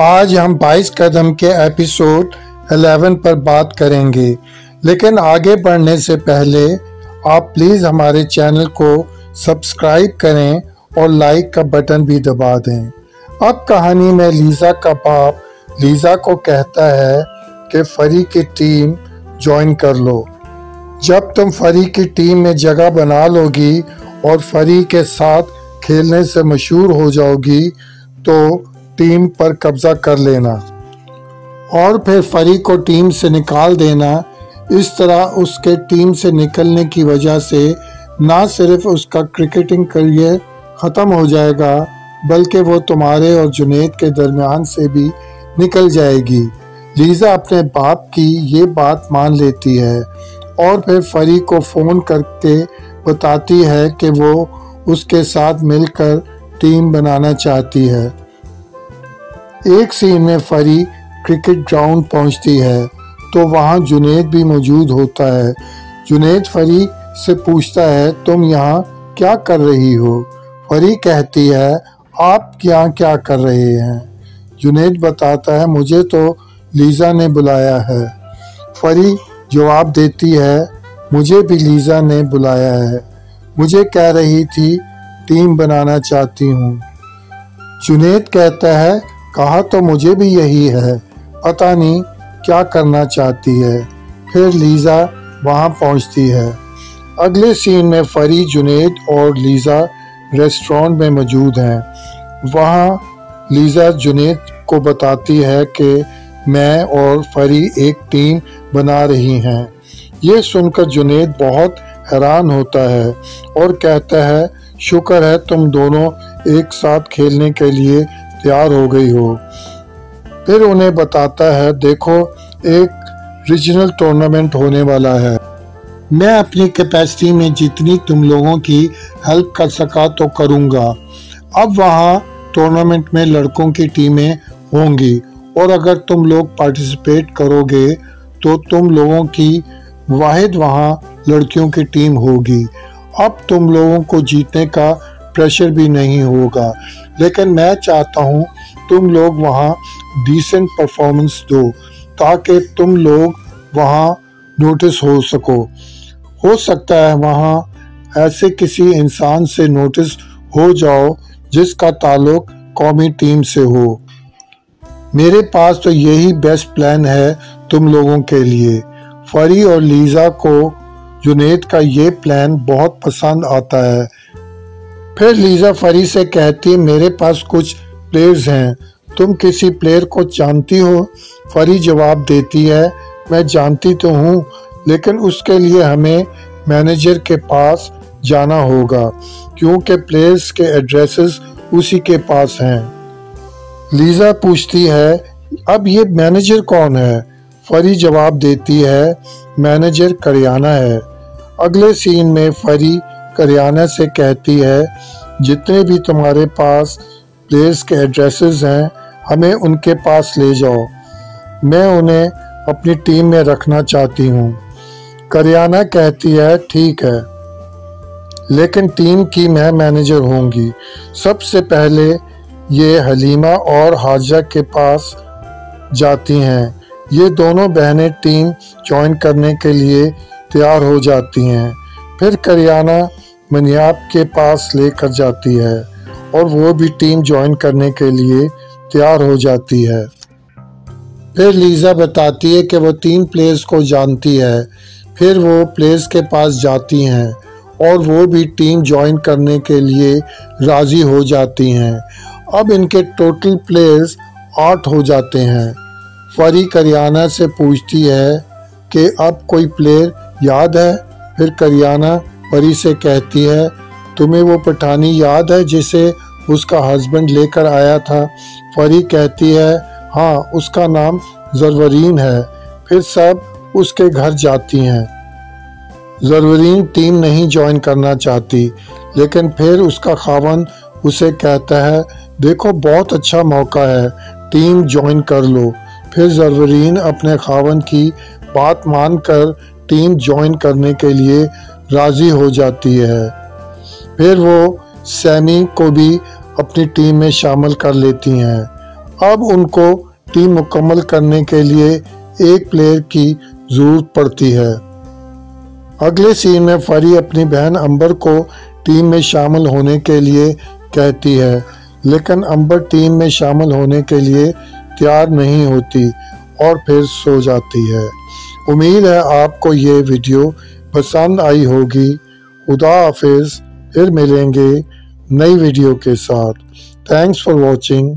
आज हम 22 कदम के एपिसोड 11 पर बात करेंगे। लेकिन आगे बढ़ने से पहले आप प्लीज़ हमारे चैनल को सब्सक्राइब करें और लाइक का बटन भी दबा दें। अब कहानी में लीज़ा का बाप लीज़ा को कहता है कि फरी की टीम ज्वाइन कर लो। जब तुम फरी की टीम में जगह बना लोगी और फरी के साथ खेलने से मशहूर हो जाओगी तो टीम पर कब्जा कर लेना और फिर फरी को टीम से निकाल देना। इस तरह उसके टीम से निकलने की वजह से ना सिर्फ़ उसका क्रिकेटिंग करियर ख़त्म हो जाएगा, बल्कि वो तुम्हारे और जुनेद के दरमियान से भी निकल जाएगी। लीज़ा अपने बाप की ये बात मान लेती है और फिर फरी को फ़ोन करके बताती है कि वो उसके साथ मिलकर टीम बनाना चाहती है। एक सीन में फरी क्रिकेट ग्राउंड पहुँचती है तो वहाँ जुनेद भी मौजूद होता है। जुनेद फरी से पूछता है, तुम यहाँ क्या कर रही हो? फरी कहती है, आप यहाँ क्या कर रहे हैं? जुनेद बताता है, मुझे तो लीज़ा ने बुलाया है। फरी जवाब देती है, मुझे भी लीज़ा ने बुलाया है। मुझे कह रही थी, टीम बनाना चाहती हूँ। जुनेद कहता है कहा तो मुझे भी यही है। पता नहीं क्या करना चाहती है। फिर लीज़ा वहाँ पहुँचती है। अगले सीन में फरी, जुनेद और लीज़ा रेस्टोरेंट में मौजूद हैं। वहाँ लीज़ा, जुनेद को बताती है कि मैं और फरी एक टीम बना रही हैं। ये सुनकर जुनेद बहुत हैरान होता है और कहता है, शुक्र है तुम दोनों एक साथ खेलने के लिए तैयार हो गई हो। फिर उन्हें बताता है, देखो, एक रीजनल टूर्नामेंट होने वाला है। मैं अपनी कैपेसिटी में जितनी तुम लोगों की हेल्प कर सका तो करूँगा। अब वहाँ टूर्नामेंट में लड़कों की टीमें होंगी और अगर तुम लोग पार्टिसिपेट करोगे तो तुम लोगों की वाहिद वहाँ लड़कियों की टीम होगी। अब तुम लोगों को जीतने का प्रेशर भी नहीं होगा। लेकिन मैं चाहता हूँ तुम लोग वहाँ डिसेंट परफॉर्मेंस दो, ताकि तुम लोग वहाँ नोटिस हो सको। हो सकता है वहाँ ऐसे किसी इंसान से नोटिस हो जाओ, जिसका ताल्लुक कौमी टीम से हो। मेरे पास तो यही बेस्ट प्लान है तुम लोगों के लिए। फरी और लीज़ा को जुनेद का ये प्लान बहुत पसंद आता है। फिर लीजा फरी से कहती, मेरे पास कुछ प्लेयर्स हैं। तुम किसी प्लेयर को जानती हो? फरी जवाब देती है, मैं जानती तो हूँ, लेकिन उसके लिए हमें मैनेजर के पास जाना होगा, क्योंकि प्लेयर्स के एड्रेसेस उसी के पास हैं। लीजा पूछती है, अब ये मैनेजर कौन है? फरी जवाब देती है मैनेजर करियाना है। अगले सीन में फरी करियाना से कहती है, जितने भी तुम्हारे पास प्लेयर्स के एड्रेसेस हैं, हमें उनके पास ले जाओ। मैं उन्हें अपनी टीम में रखना चाहती हूँ। करियाना कहती है, ठीक है, लेकिन टीम की मैं मैनेजर होंगी। सबसे पहले ये हलीमा और हाजा के पास जाती हैं। ये दोनों बहनें टीम ज्वाइन करने के लिए तैयार हो जाती हैं। फिर करियाना मनियाब के पास लेकर जाती है और वो भी टीम ज्वाइन करने के लिए तैयार हो जाती है। फिर लीज़ा बताती है कि वो तीन प्लेयर्स को जानती है। फिर वो प्लेयर्स के पास जाती हैं और वो भी टीम ज्वाइन करने के लिए राज़ी हो जाती हैं। अब इनके टोटल प्लेयर्स आठ हो जाते हैं। फरी करियाना से पूछती है कि अब कोई प्लेयर याद है? फिर करियाना परी से कहती है, तुम्हें वो पठानी याद है जिसे उसका हस्बैंड लेकर आया था? परी कहती है हाँ उसका नाम जरवरीन है। फिर सब उसके घर जाती हैं। जरवरीन टीम नहीं ज्वाइन करना चाहती, लेकिन फिर उसका खावन उसे कहता है, देखो, बहुत अच्छा मौका है, टीम ज्वाइन कर लो। फिर जरवरीन अपने खावन की बात मानकर टीम ज्वाइन करने के लिए राज़ी हो जाती है। फिर वो सैमी को भी अपनी टीम में शामिल कर लेती हैं। अब उनको टीम मुकम्मल करने के लिए एक प्लेयर की ज़रूरत पड़ती है। अगले सीन में फरी अपनी बहन अंबर को टीम में शामिल होने के लिए कहती है, लेकिन अंबर टीम में शामिल होने के लिए तैयार नहीं होती और फिर सो जाती है। उम्मीद है आपको ये वीडियो पसंद आई होगी। खुदा हाफिज फिर मिलेंगे नई वीडियो के साथ। Thanks for watching